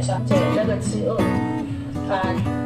解这个饥饿。嗯。